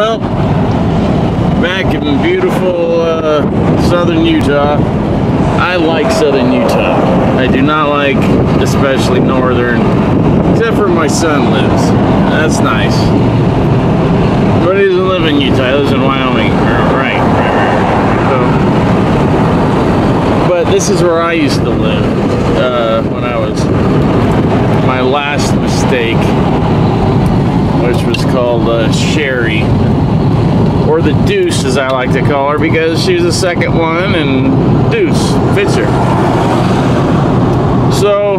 Well, back in beautiful uh, southern Utah. I like southern Utah. I do not like especially northern, except for my son lives. That's nice. But he doesn't live in Utah, he lives in Wyoming. Right. So, but this is where I used to live uh, when I was my last mistake, which was called uh, Sherry or the Deuce, as I like to call her, because she was the second one, and Deuce fits her. So,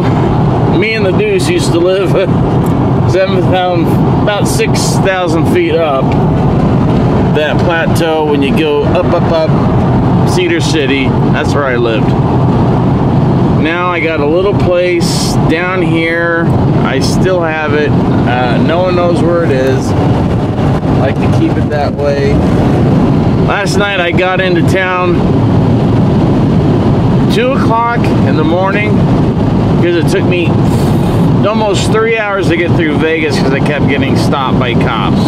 me and the Deuce used to live 7,000, about 6,000 feet up that plateau when you go up, up, up, Cedar City. That's where I lived. Now I got a little place down here. I still have it. Uh, no one knows where it is like to keep it that way. Last night I got into town 2 o'clock in the morning because it took me almost three hours to get through Vegas because I kept getting stopped by cops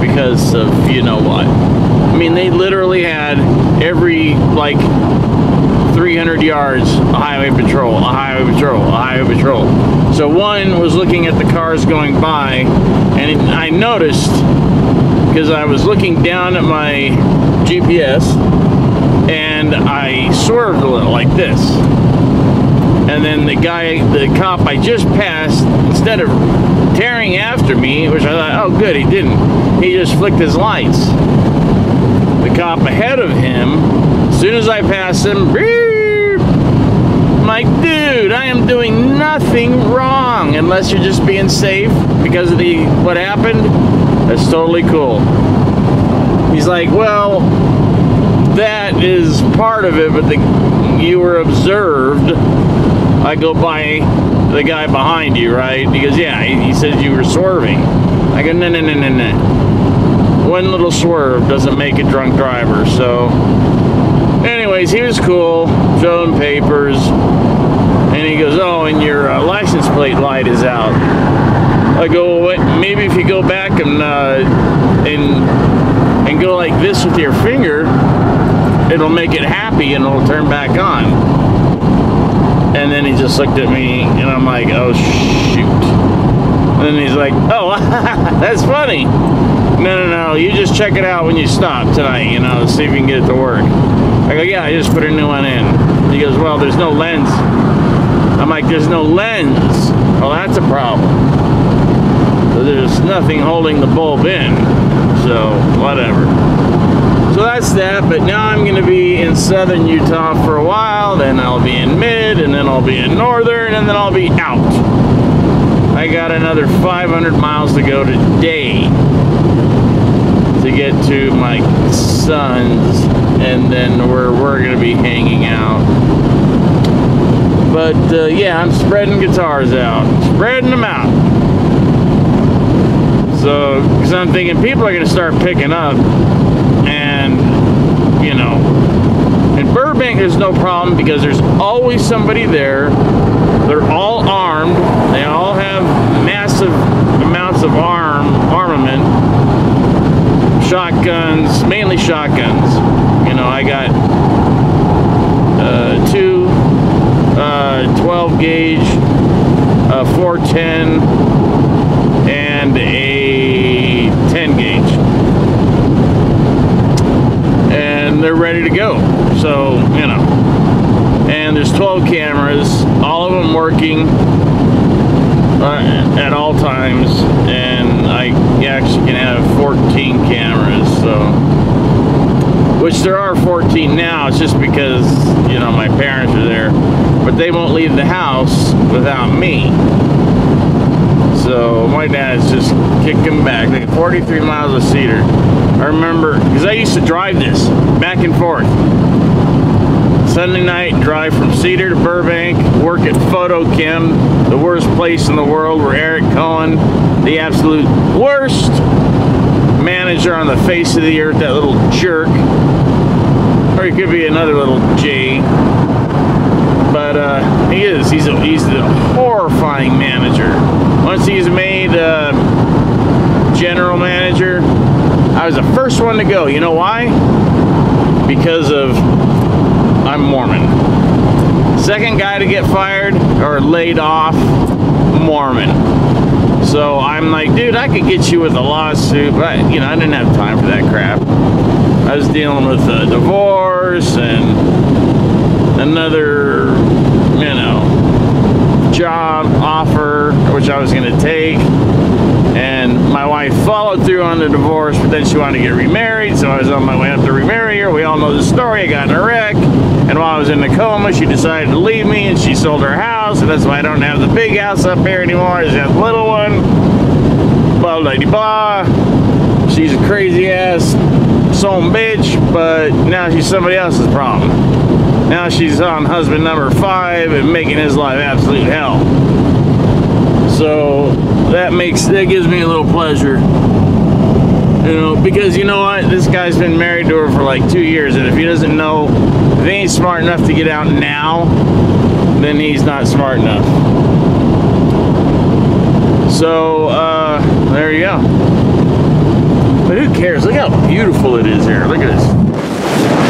because of you know what. I mean, they literally had every like 300 yards a highway patrol, a highway patrol, a highway patrol. So one was looking at the cars going by, and I noticed because I was looking down at my GPS, and I swerved a little like this. And then the guy, the cop I just passed, instead of tearing after me, which I thought, oh good, he didn't. He just flicked his lights. The cop ahead of him, as soon as I passed him, I'm like, dude, I am doing nothing wrong unless you're just being safe because of the what happened. That's totally cool. He's like, well, that is part of it, but the, you were observed. I go by the guy behind you, right? Because yeah, he, he said you were swerving. I go, no, no, no, no, no. One little swerve doesn't make a drunk driver. So, anyways, he was cool, showing papers, and he goes, oh, and your uh, license plate light is out. I go, well, maybe if you go back and uh, and and go like this with your finger, it'll make it happy and it'll turn back on. And then he just looked at me, and I'm like, oh shoot. And then he's like, oh, that's funny. No, no, no, you just check it out when you stop tonight, you know, see if you can get it to work. I go, yeah, I just put a new one in. He goes, well, there's no lens. I'm like, there's no lens. Well, that's a problem. So there's nothing holding the bulb in. So, whatever. So that's that, but now I'm going to be in southern Utah for a while, then I'll be in mid, and then I'll be in northern, and then I'll be out. I got another 500 miles to go today to get to my son's, and then where we're going to be hanging out. But uh, yeah, I'm spreading guitars out, spreading them out. So, because I'm thinking people are going to start picking up, and you know, in Burbank there's no problem because there's always somebody there. They're all armed. They all have massive amounts of arm armament, shotguns, mainly shotguns. You know, I got uh, two uh, 12 gauge, uh, 410, and a 10 gauge. And they're ready to go. So, you know. And there's 12 cameras, all of them working uh, at all times. And I actually can have 14 cameras, so which there are 14 now. It's just because, you know, my parents are there. But they won't leave the house without me. So my dad's just kicking back. Like 43 miles of Cedar. I remember, because I used to drive this back and forth. Sunday night, drive from Cedar to Burbank, work at FotoKem, the worst place in the world where Eric Cohen, the absolute worst manager on the face of the earth, that little jerk. Or he could be another little J. But uh, he is. He's a, he's a horrifying manager. Once he's made uh, general manager, I was the first one to go. You know why? Because of I'm Mormon. Second guy to get fired or laid off, Mormon. So I'm like, dude, I could get you with a lawsuit, but you know, I didn't have time for that crap. I was dealing with a divorce and another, offer, which I was going to take and my wife followed through on the divorce, but then she wanted to get remarried, so I was on my way up to remarry her. We all know the story. I got in a wreck, and while I was in the coma, she decided to leave me, and she sold her house, and that's why I don't have the big house up here anymore. I just have the little one. Blah, lady blah. She's a crazy ass son bitch, but now she's somebody else's problem. Now she's on husband number five and making his life absolute hell. So that makes that gives me a little pleasure. You know, because you know what? This guy's been married to her for like two years, and if he doesn't know, if he ain't smart enough to get out now, then he's not smart enough. So, uh, there you go. But who cares? Look how beautiful it is here. Look at this.